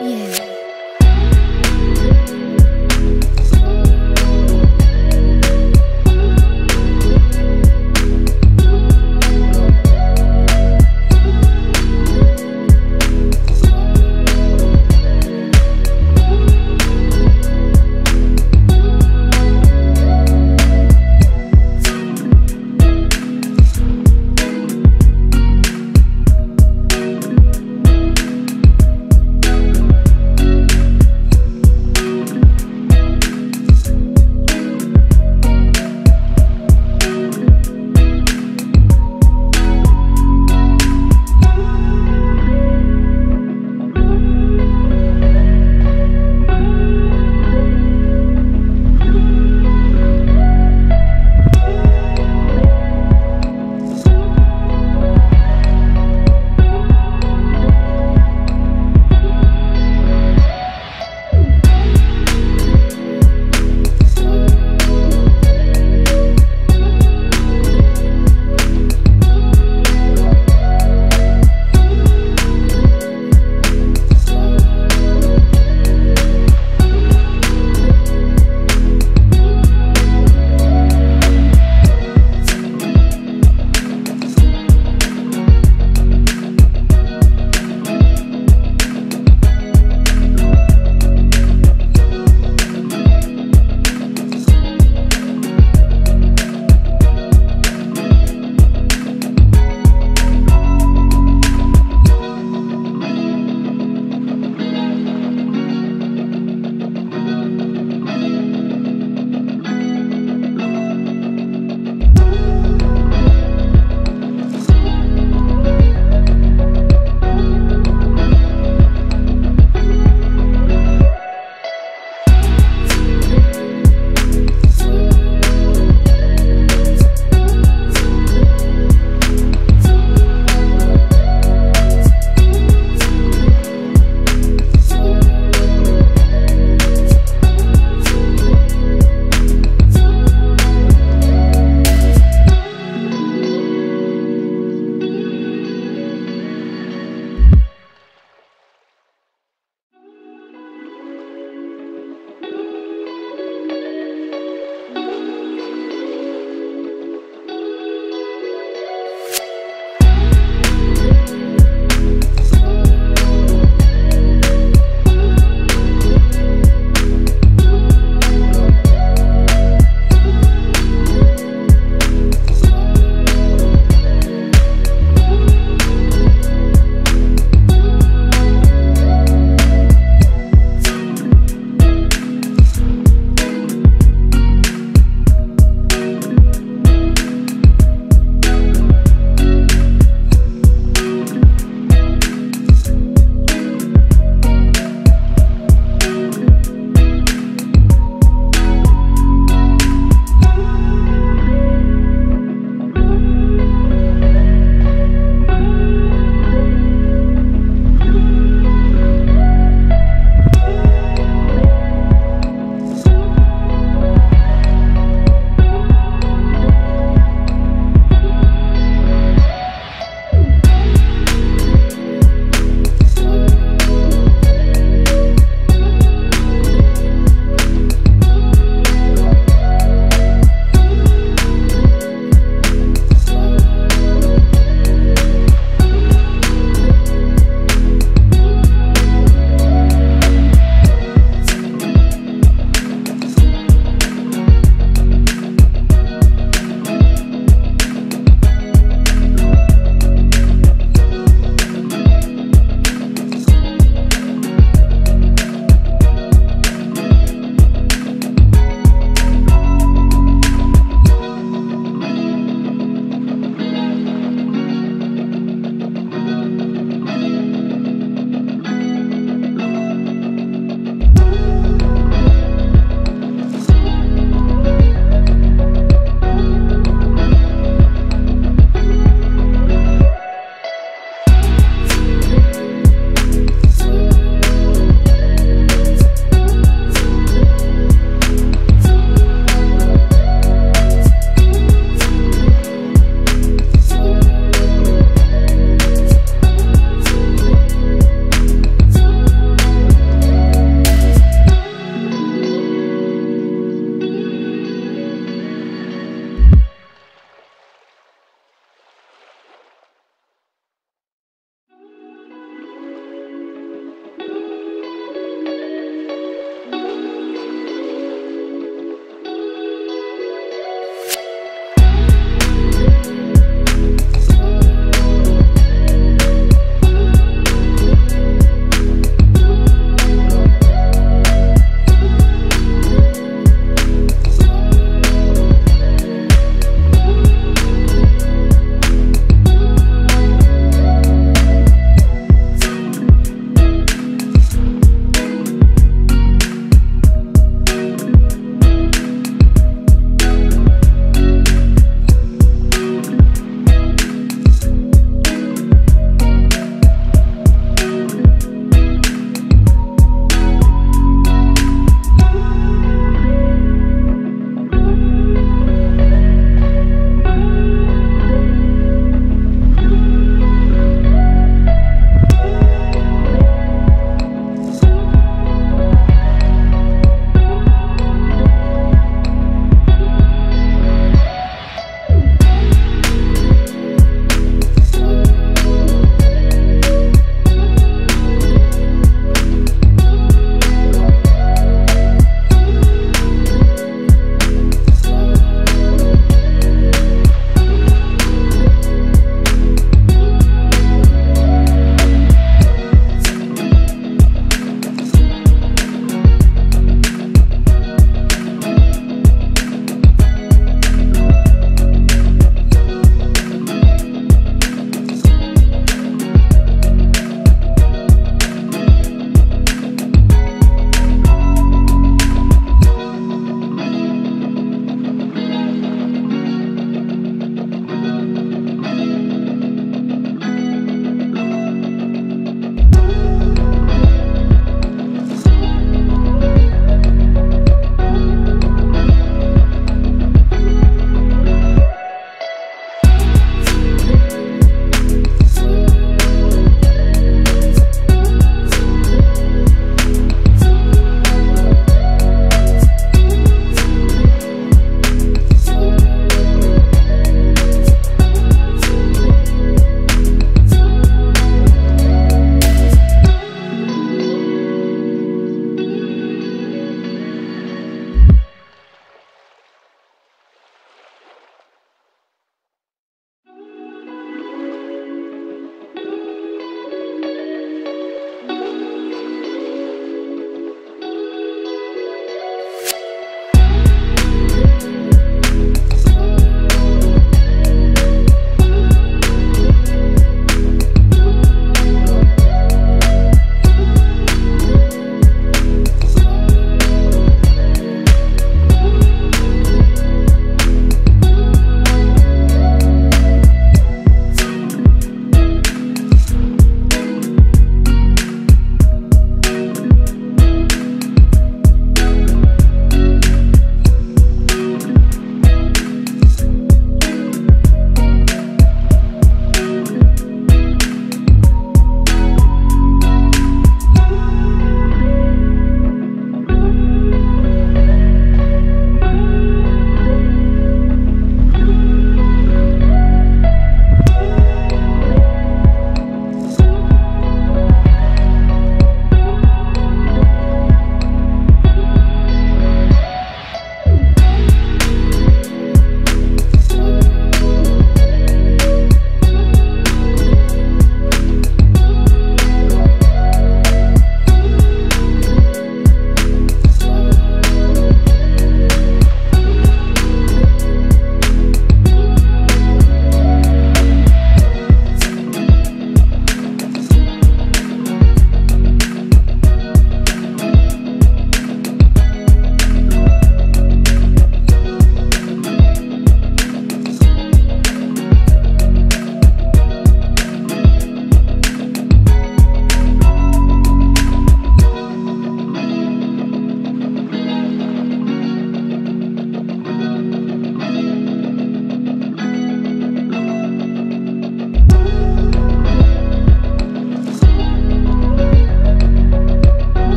Yeah.